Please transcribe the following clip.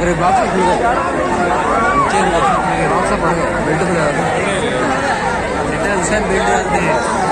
अरे बाप से खुल गया नीचे बाक्स में बाक्स पर बेल्ट खुला था बेल्ट से बेल्ट डालते हैं